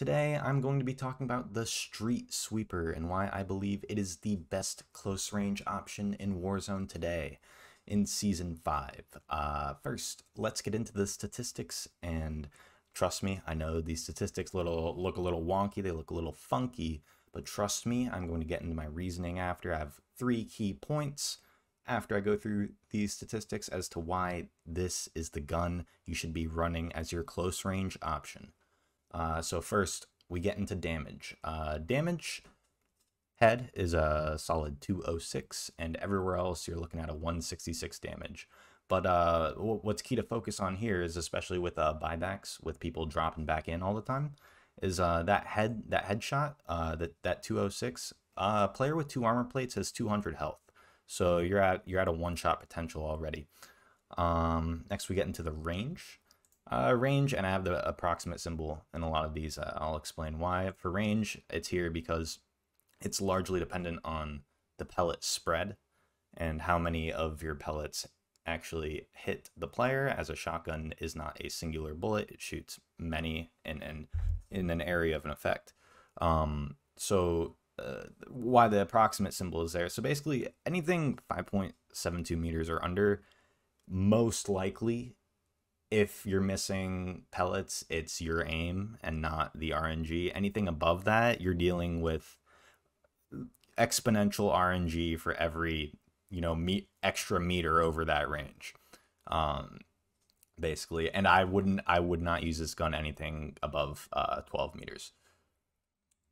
Today, I'm going to be talking about the Street Sweeper and why I believe it is the best close range option in Warzone today in Season 5. Uh, first, let's get into the statistics, and trust me, I know these statistics little look a little wonky, they look a little funky, but trust me, I'm going to get into my reasoning after. I have three key points after I go through these statistics as to why this is the gun you should be running as your close range option. Uh, so first, we get into damage. Uh, damage head is a solid 206, and everywhere else you're looking at a 166 damage. But uh, what's key to focus on here is especially with uh, buybacks, with people dropping back in all the time, is uh, that head that headshot uh, that that 206. Uh, player with two armor plates has 200 health, so you're at you're at a one shot potential already. Um, next we get into the range uh, range, and I have the approximate symbol in a lot of these. Uh, I'll explain why. For range, it's here because it's largely dependent on the pellet spread and how many of your pellets actually hit the player, as a shotgun is not a singular bullet. It shoots many in, in, in an area of an effect. Um, so uh, why the approximate symbol is there. So basically anything 5.72 meters or under most likely if you're missing pellets, it's your aim and not the RNG. Anything above that, you're dealing with exponential RNG for every, you know, me- extra meter over that range. Um, basically, and I wouldn't, I would not use this gun anything above uh, 12 meters.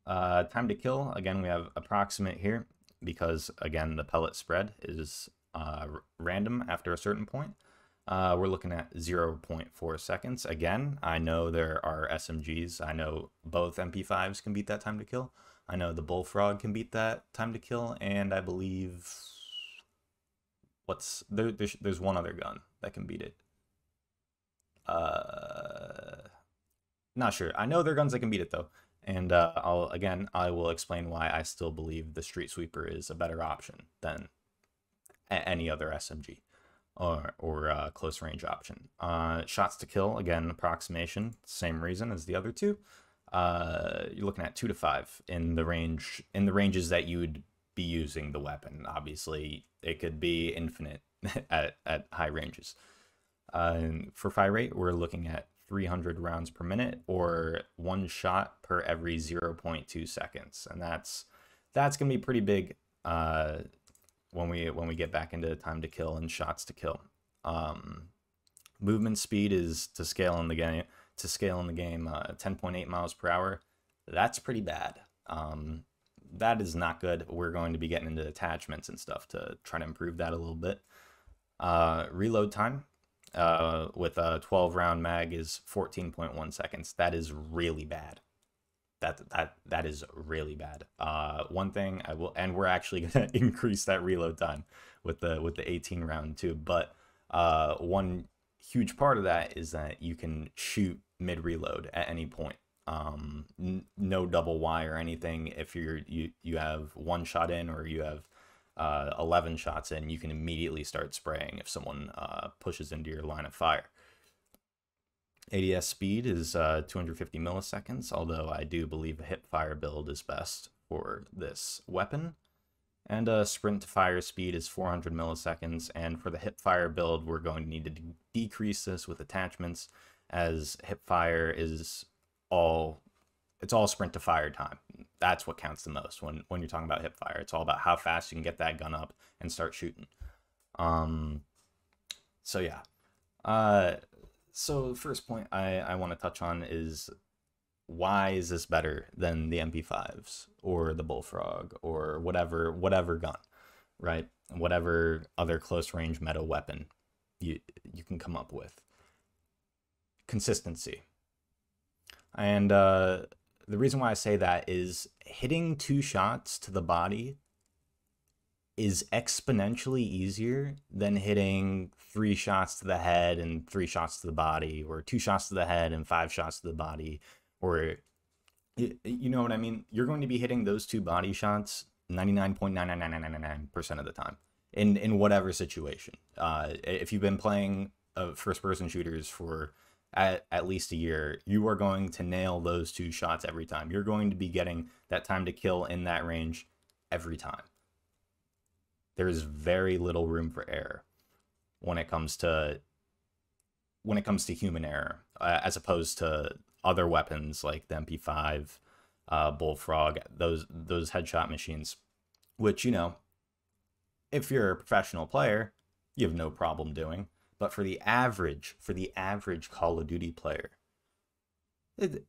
Uh, time to kill, again, we have approximate here because, again, the pellet spread is uh, random after a certain point. Uh, we're looking at 0.4 seconds. Again, I know there are SMGs. I know both MP5s can beat that time to kill. I know the Bullfrog can beat that time to kill, and I believe what's there, there's, there's one other gun that can beat it. Uh, not sure. I know there are guns that can beat it though, and uh, I'll again I will explain why I still believe the Street Sweeper is a better option than any other SMG or, or uh, close range option. Uh, shots to kill, again, approximation, same reason as the other two. Uh, you're looking at two to five in the range in the ranges that you would be using the weapon. Obviously, it could be infinite at, at high ranges. Uh, for fire rate, we're looking at 300 rounds per minute or one shot per every 0.2 seconds, and that's that's gonna be pretty big. When we when we get back into time to kill and shots to kill. Um, movement speed is to scale in the game to scale in the game uh, 10.8 miles per hour. That's pretty bad. Um, that is not good. We're going to be getting into attachments and stuff to try to improve that a little bit. Uh, reload time uh, with a 12 round mag is 14.1 seconds. That is really bad that that that is really bad. Uh, one thing I will, and we're actually gonna increase that reload time with the with the 18 round too. But uh, one huge part of that is that you can shoot mid reload at any point. Um, n- no double Y or anything. If you're you you have one shot in or you have uh, 11 shots in, you can immediately start spraying if someone uh, pushes into your line of fire. ADS speed is uh, 250 milliseconds, although I do believe a hip fire build is best for this weapon. And uh, sprint to fire speed is 400 milliseconds, and for the hip fire build, we're going to need to decrease this with attachments, as hip fire is all it's all sprint to fire time. That's what counts the most when when you're talking about hip fire. It's all about how fast you can get that gun up and start shooting. Um, so yeah. Uh, so the first point I, I want to touch on is why is this better than the MP5s or the Bullfrog or whatever whatever gun, right? Whatever other close range metal weapon you you can come up with. Consistency. And uh, the reason why I say that is hitting two shots to the body is exponentially easier than hitting three shots to the head and three shots to the body, or two shots to the head and five shots to the body, or you know what I mean? You're going to be hitting those two body shots 99.99999% of the time in in whatever situation. Uh, if you've been playing uh, first person shooters for at, at least a year, you are going to nail those two shots every time. You're going to be getting that time to kill in that range every time. There is very little room for error when it comes to when it comes to human error, uh, as opposed to other weapons like the MP5, uh, Bullfrog, those those headshot machines, which you know, if you're a professional player, you have no problem doing. But for the average, for the average Call of Duty player, it,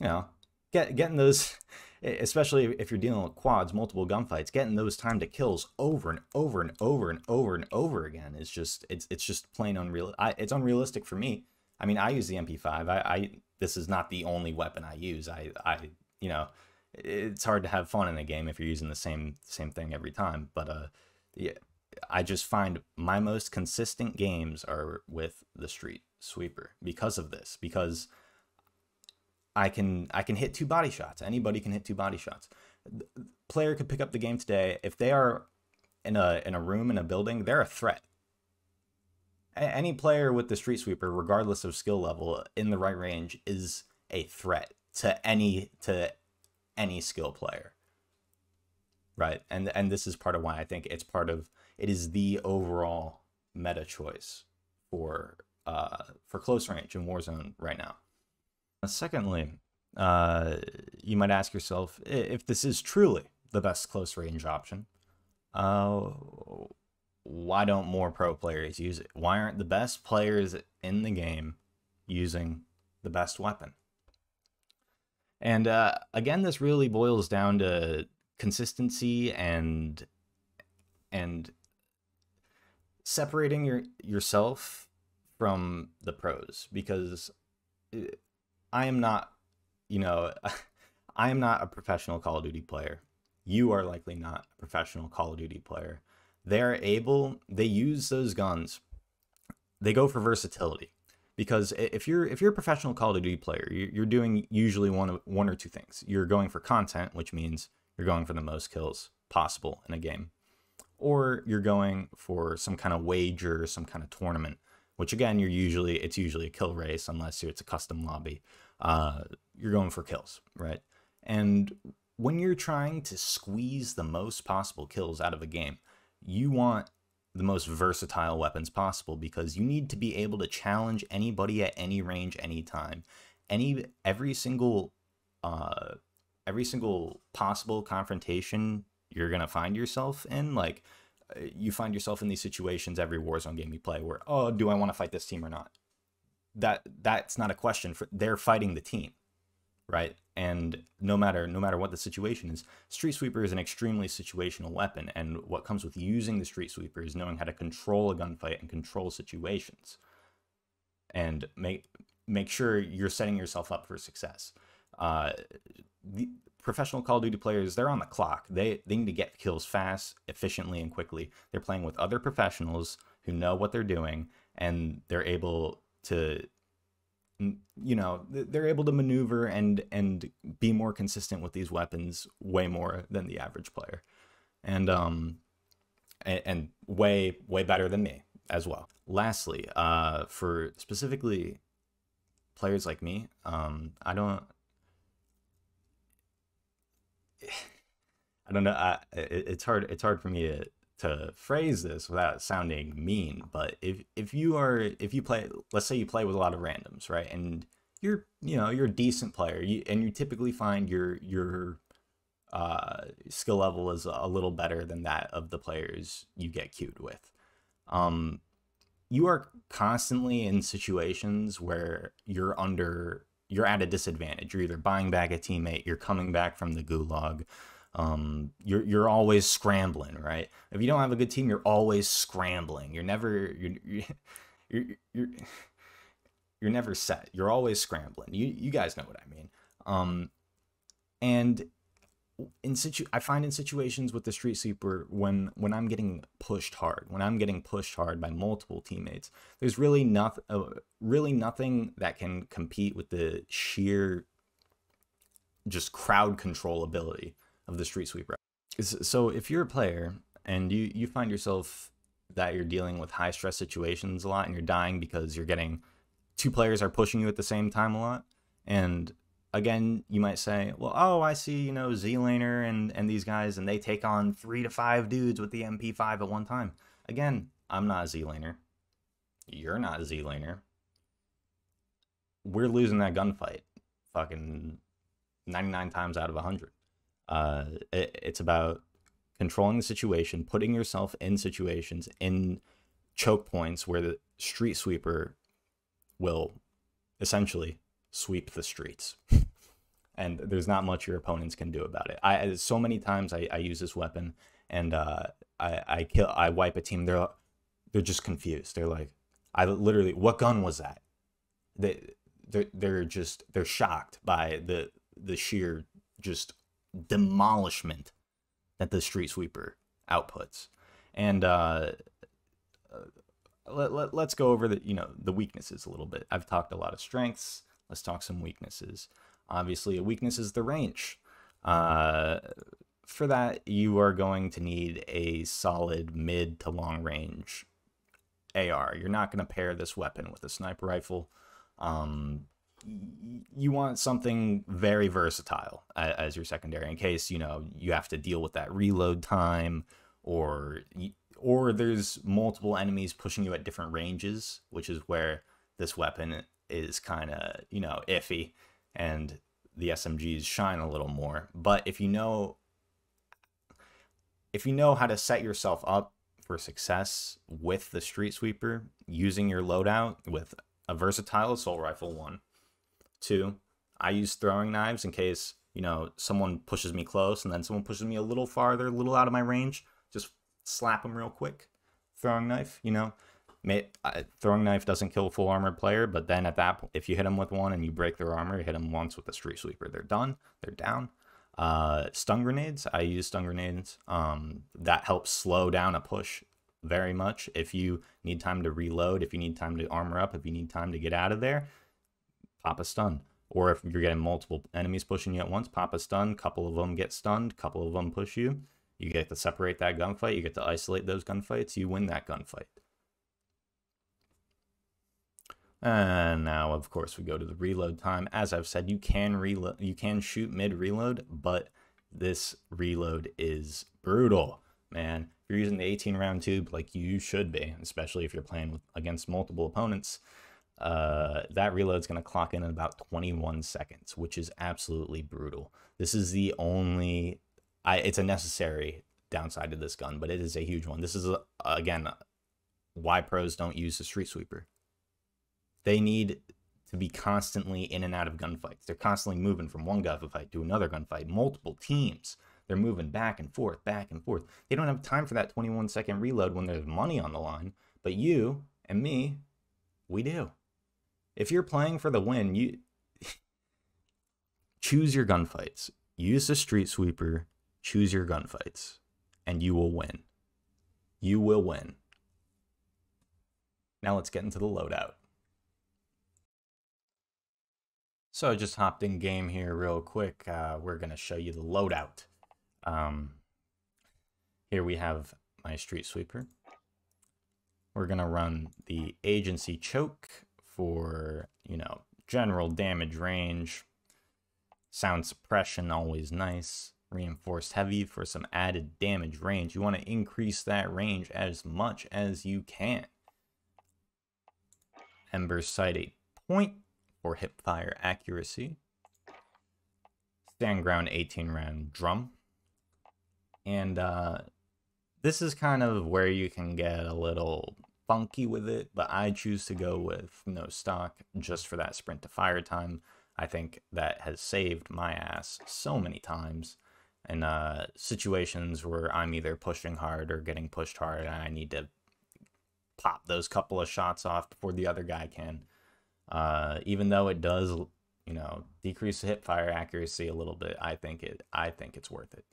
you know, get getting those, especially if you're dealing with quads, multiple gunfights, getting those time to kills over and over and over and over and over again is just it's it's just plain unreal. I, it's unrealistic for me. I mean, I use the MP5. I, I this is not the only weapon I use. I I you know, it's hard to have fun in a game if you're using the same same thing every time. But uh, yeah, I just find my most consistent games are with the Street Sweeper because of this. Because I can I can hit two body shots. Anybody can hit two body shots. The player could pick up the game today if they are in a in a room in a building. They're a threat. Any player with the Street Sweeper, regardless of skill level, in the right range, is a threat to any to any skill player. Right, and and this is part of why I think it's part of it is the overall meta choice for uh, for close range in Warzone right now. Secondly, uh, you might ask yourself if this is truly the best close range option. Uh, why don't more pro players use it? Why aren't the best players in the game using the best weapon? And uh, again, this really boils down to consistency and and separating your yourself from the pros because uh, I am not, you know, I am not a professional Call of Duty player. You are likely not a professional Call of Duty player. They're able, they use those guns. They go for versatility because if you're if you're a professional Call of Duty player, you're doing usually one one or two things. You're going for content, which means you're going for the most kills possible in a game or you're going for some kind of wager, some kind of tournament, which again, you're usually, it's usually a kill race unless it's a custom lobby. Uh, you're going for kills, right? And when you're trying to squeeze the most possible kills out of a game, you want the most versatile weapons possible because you need to be able to challenge anybody at any range anytime any every single uh every single possible confrontation you're gonna find yourself in. Like uh, you find yourself in these situations every Warzone game you play, where oh, do I want to fight this team or not? That that's not a question. For they're fighting the team, right? And no matter no matter what the situation is, Street Sweeper is an extremely situational weapon. And what comes with using the Street Sweeper is knowing how to control a gunfight and control situations, and make make sure you're setting yourself up for success. Uh, the, professional Call of Duty players, they're on the clock. They they need to get kills fast, efficiently, and quickly. They're playing with other professionals who know what they're doing, and they're able to, you know, they're able to maneuver and and be more consistent with these weapons way more than the average player, and um, and, and way way better than me as well. Lastly, uh, for specifically players like me, um, I don't I don't know. I, it, it's hard. It's hard for me to to phrase this without sounding mean. But if if you are if you play, let's say you play with a lot of randoms, right? And you're you know you're a decent player, you, and you typically find your your uh, skill level is a little better than that of the players you get queued with. Um, you are constantly in situations where you're under you're at a disadvantage. You're either buying back a teammate, you're coming back from the gulag. Um, you're you're always scrambling, right? If you don't have a good team, you're always scrambling. You're never you're you're you're, you're never set. You're always scrambling. You you guys know what I mean. Um, and in situ I find in situations with the street sweeper when when I'm getting pushed hard, when I'm getting pushed hard by multiple teammates, there's really nothing uh, really nothing that can compete with the sheer just crowd control ability of the street sweeper. So if you're a player and you you find yourself that you're dealing with high stress situations a lot and you're dying because you're getting two players are pushing you at the same time a lot. And again, you might say, well, oh, I see, you know, ZLaner and, and these guys, and they take on three to five dudes with the MP5 at one time. Again, I'm not a ZLaner. You're not a ZLaner. We're losing that gunfight fucking 99 times out of 100. Uh, it, it's about controlling the situation, putting yourself in situations, in choke points where the street sweeper will essentially sweep the streets. and there's not much your opponents can do about it. I so many times I, I use this weapon and uh, I I kill I wipe a team. They're they're just confused. They're like, I literally, what gun was that? They they're they're just they're shocked by the the sheer just demolishment that the street sweeper outputs. And uh, let, let, let's go over the you know the weaknesses a little bit. I've talked a lot of strengths. Let's talk some weaknesses. Obviously, a weakness is the range. Uh, for that, you are going to need a solid mid to long range AR. You're not going to pair this weapon with a sniper rifle. Um, you want something very versatile as your secondary in case you know you have to deal with that reload time or or there's multiple enemies pushing you at different ranges which is where this weapon is kind of you know iffy and the smgs shine a little more. But if you know if you know how to set yourself up for success with the street sweeper using your loadout with a versatile assault rifle one Two, I use throwing knives in case, you know, someone pushes me close and then someone pushes me a little farther, a little out of my range. Just slap them real quick. Throwing knife, you know. May, uh, throwing knife doesn't kill a full armored player, but then at that, point if you hit them with one and you break their armor, hit them once with the street sweeper, they're done. They're down. Uh, stun grenades, I use stun grenades. Um, that helps slow down a push very much. If you need time to reload, if you need time to armor up, if you need time to get out of there, pop a stun. Or if you're getting multiple enemies pushing you at once, pop a stun. Couple of them get stunned. Couple of them push you. You get to separate that gunfight. You get to isolate those gunfights. You win that gunfight. And now, of course, we go to the reload time. As I've said, you can reload, you can shoot mid reload, but this reload is brutal, man. If you're using the 18 round tube like you should be, especially if you're playing with, against multiple opponents, uh, that reload's going to clock in in about 21 seconds, which is absolutely brutal. This is the only, I, it's a necessary downside to this gun, but it is a huge one. This is, a, again, why pros don't use the Street Sweeper. They need to be constantly in and out of gunfights. They're constantly moving from one gunfight to another gunfight, multiple teams. They're moving back and forth, back and forth. They don't have time for that 21 second reload when there's money on the line, but you and me, we do if you're playing for the win, you choose your gunfights. Use the street sweeper, choose your gunfights, and you will win. You will win. Now let's get into the loadout. So I just hopped in game here real quick. Uh, we're going to show you the loadout. Um, here we have my street sweeper. We're going to run the agency choke for, you know, general damage range. Sound suppression, always nice. Reinforced heavy for some added damage range. You want to increase that range as much as you can. Ember Sight a point for hip fire accuracy. STANAG 18 round drum. And uh, this is kind of where you can get a little funky with it, but I choose to go with no stock just for that sprint to fire time. I think that has saved my ass so many times in uh, situations where I'm either pushing hard or getting pushed hard and I need to pop those couple of shots off before the other guy can. Uh, even though it does, you know, decrease the hip fire accuracy a little bit, I think it I think it's worth it.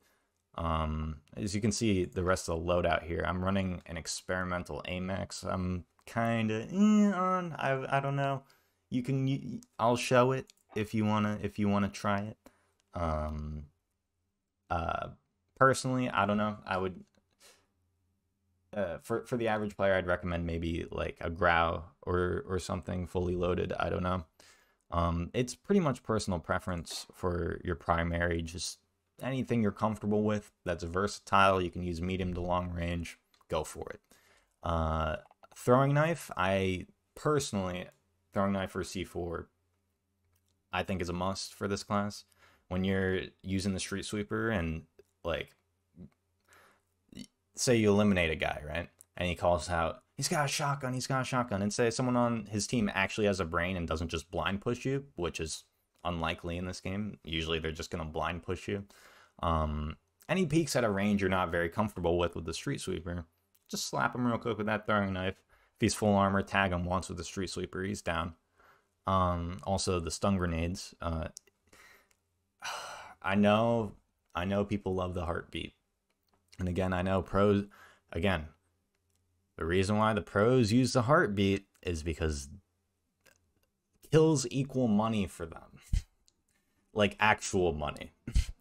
Um, as you can see, the rest of the loadout here, I'm running an experimental AMAX. I'm kind of eh, on. I I don't know. You can. You, I'll show it if you wanna if you wanna try it. Um. Uh, personally, I don't know. I would. uh, for for the average player, I'd recommend maybe like a Grow or or something fully loaded. I don't know. Um, it's pretty much personal preference for your primary. Just anything you're comfortable with that's versatile. You can use medium to long range. Go for it. Uh, throwing knife, I personally throwing knife for C4 I think is a must for this class. When you're using the street sweeper and like say you eliminate a guy, right? And he calls out, he's got a shotgun, he's got a shotgun, and say someone on his team actually has a brain and doesn't just blind push you, which is unlikely in this game. Usually they're just gonna blind push you. Um, and he peeks at a range you're not very comfortable with with the street sweeper. Just slap him real quick with that throwing knife. If he's full armor, tag him once with the street sweeper, he's down. Um, also the stun grenades. Uh, I know, I know people love the heartbeat, and again, I know pros. Again, the reason why the pros use the heartbeat is because kills equal money for them, like actual money.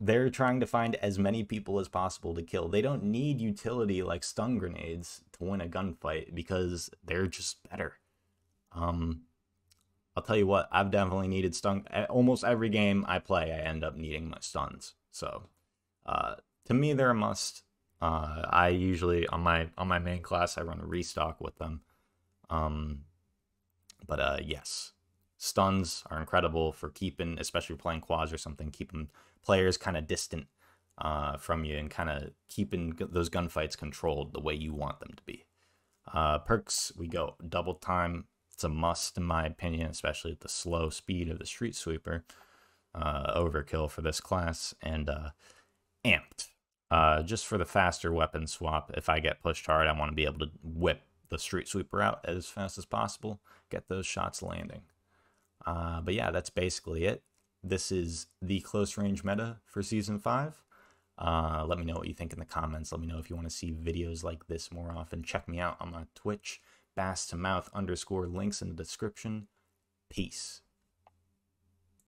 They're trying to find as many people as possible to kill. They don't need utility like stun grenades to win a gunfight because they're just better. Um, I'll tell you what, I've definitely needed stun. Almost every game I play, I end up needing my stuns. So, uh, to me, they're a must. Uh, I usually on my on my main class, I run a restock with them. Um, but uh, yes, stuns are incredible for keeping, especially playing quads or something, keeping players kind of distant uh, from you and kind of keeping those gunfights controlled the way you want them to be. Uh, perks, we go double time it's a must in my opinion, especially at the slow speed of the Street Sweeper. Uh, overkill for this class and uh, amped. Uh, just for the faster weapon swap. If I get pushed hard, I want to be able to whip the Street Sweeper out as fast as possible, get those shots landing. Uh, but yeah, that's basically it. This is the close range meta for season five. Uh, let me know what you think in the comments. Let me know if you want to see videos like this more often. Check me out on my Twitch bass to mouth underscore links in the description. Peace.